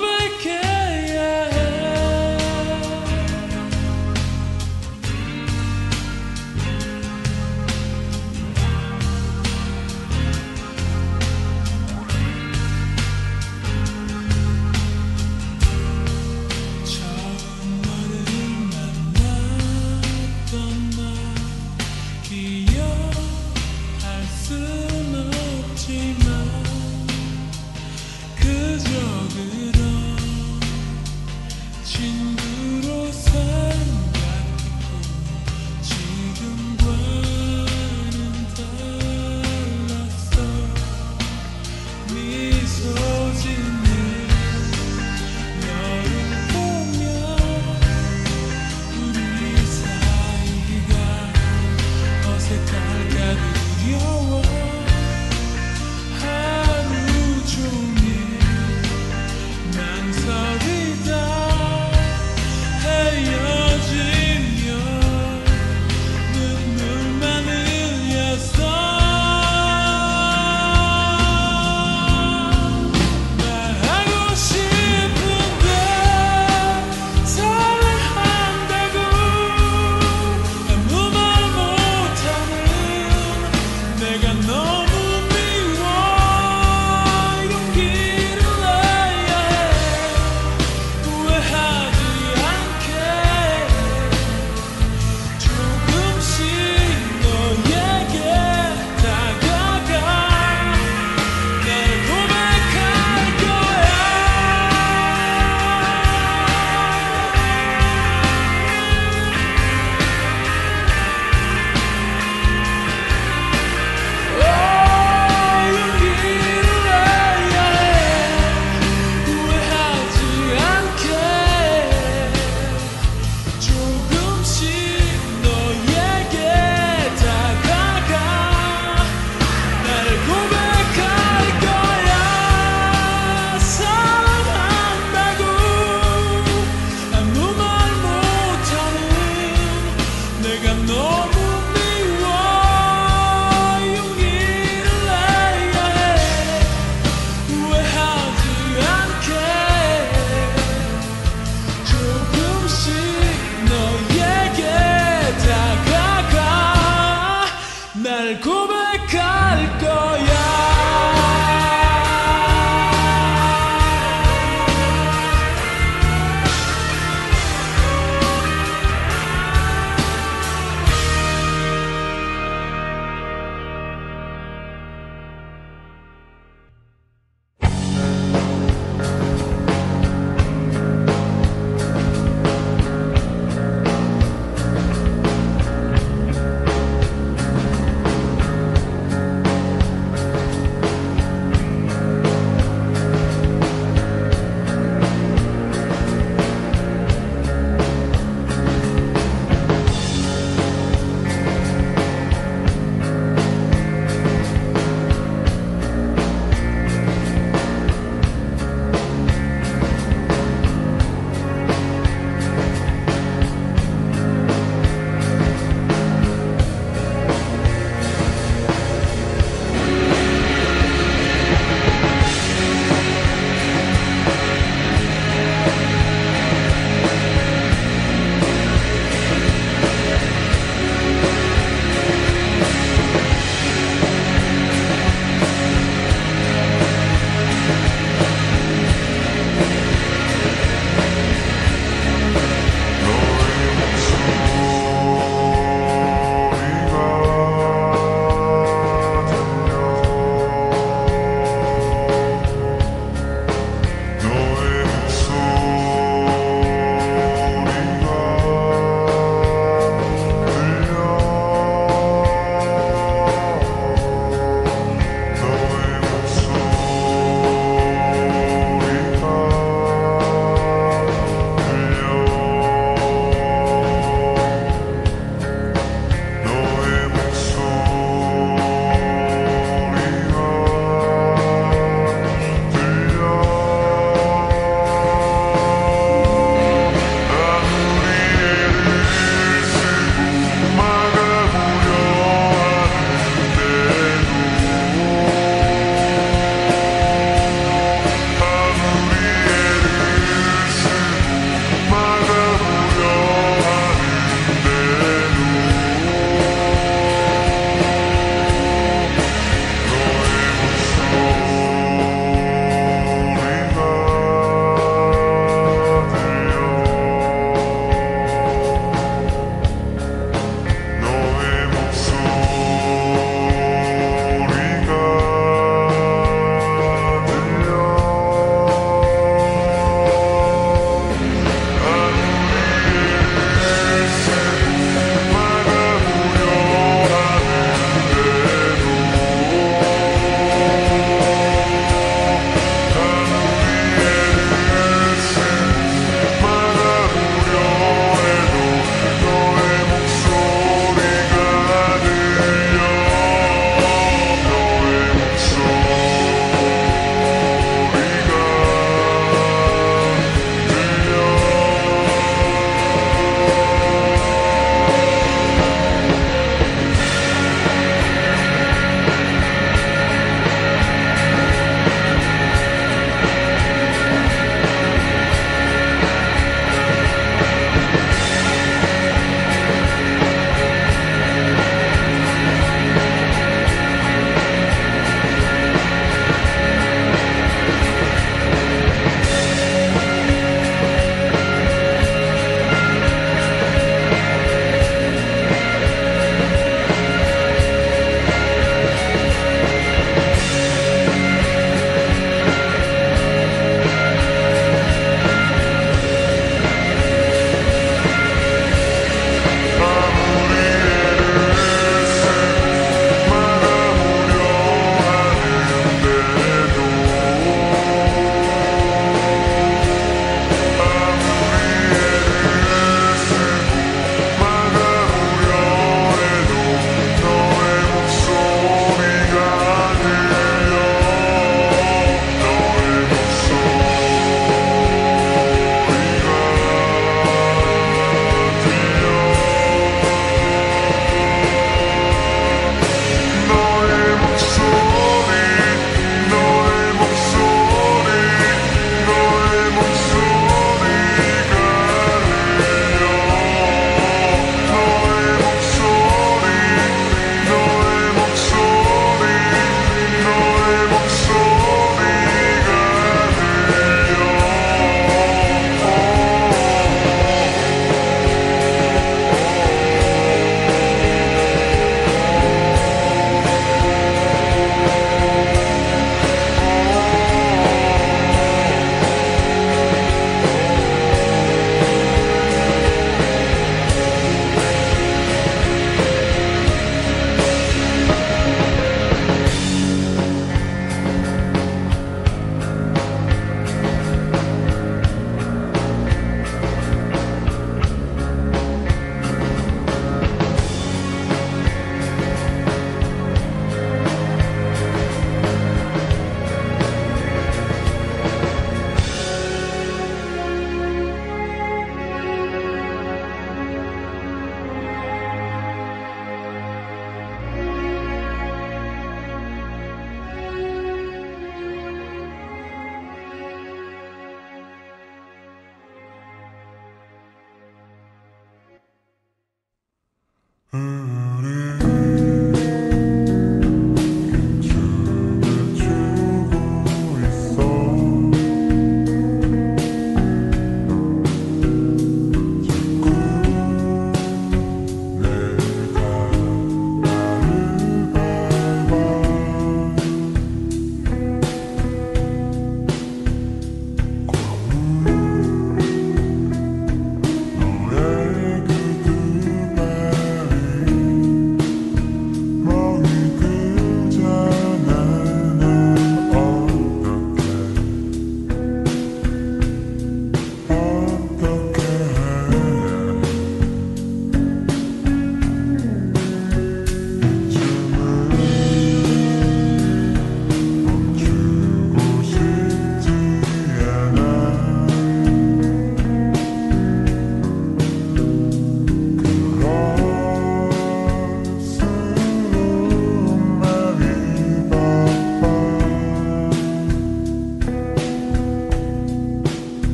make it.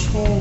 귓가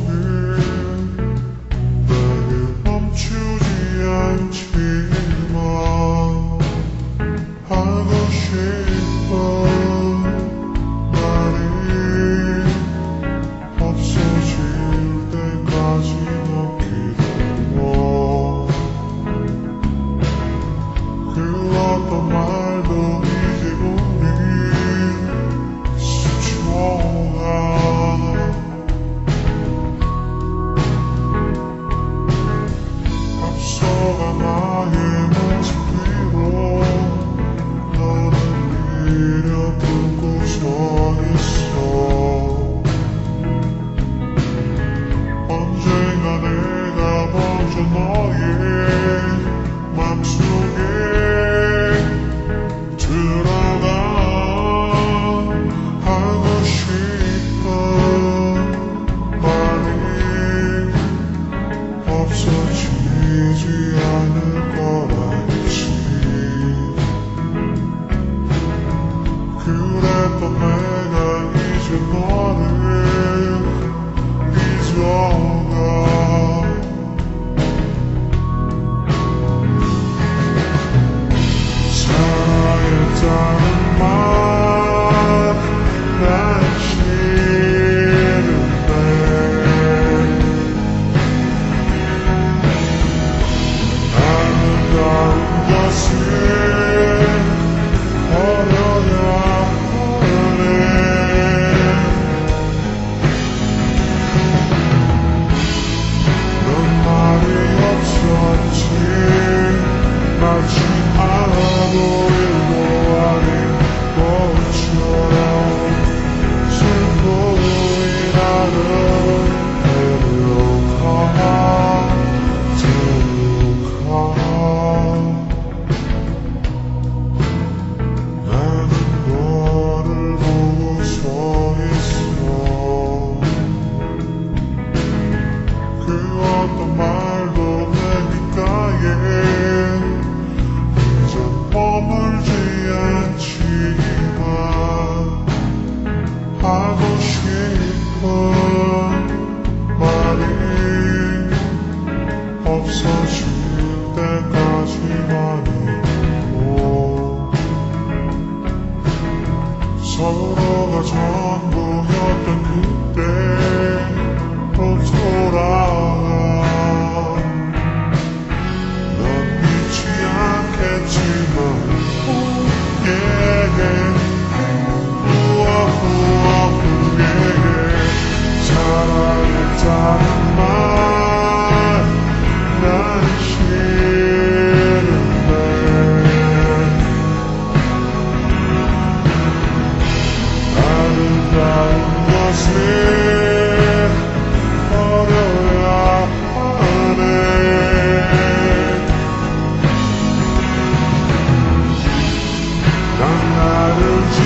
Hallelujah.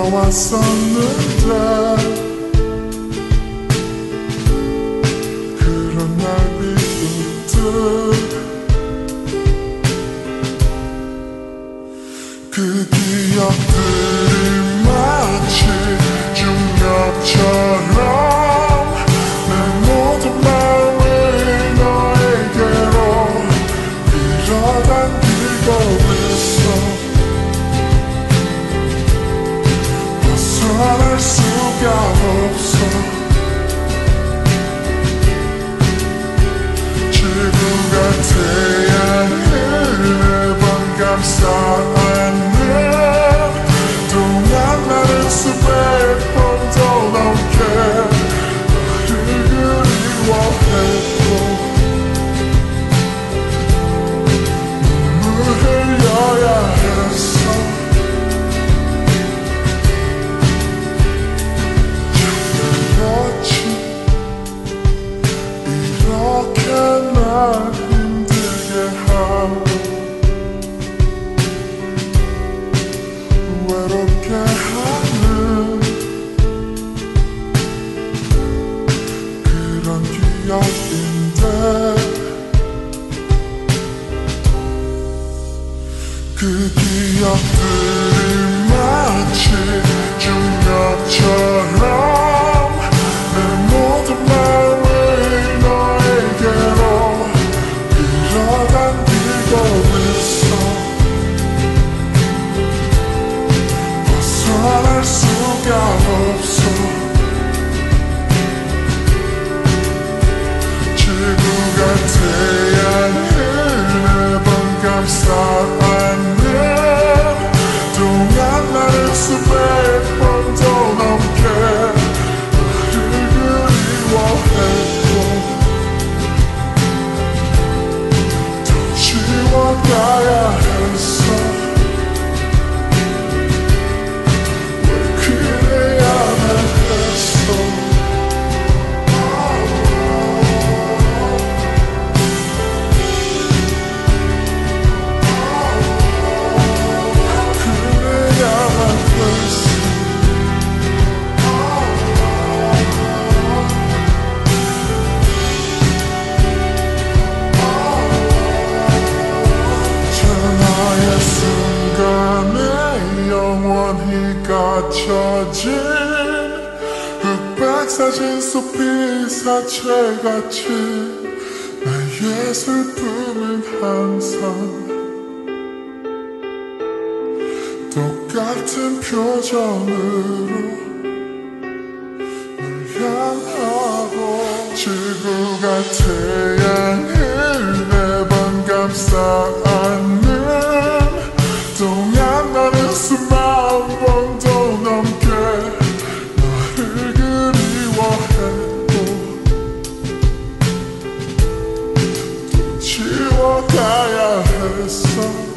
들려왔었는데 그런 날 믿은 듯그 기억들이 마치 중력처럼 Oh. what I have sung.